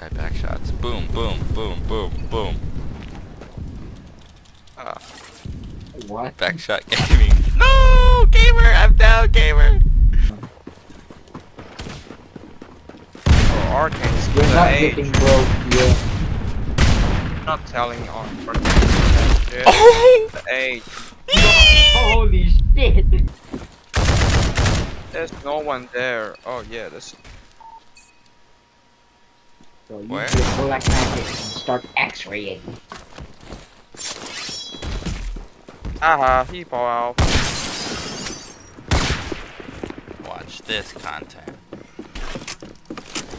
Guy back shots. Boom, boom, boom, boom, boom. Ah, What? back shot gaming. No, gamer, I'm down, gamer. Oh, Arcane is You're the not age. getting broke, yeah. not telling on front of me that shit. Oh, The age. Holy shit! There's no one there. Oh yeah, there's So you Where? just collect magic and start x-raying. Haha, he fall out. watch this content.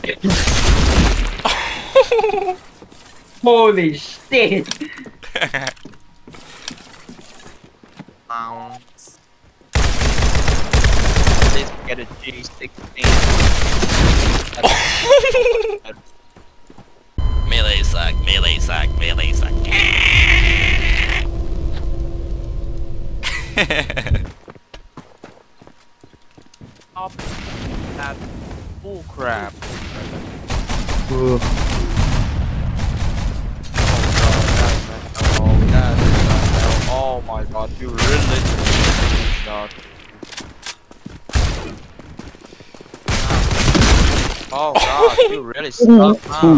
Holy shit! Down. Let's get a G16. Up that bull crap. Oh that's not Oh my god, you really shot. Oh god, you really suck. huh?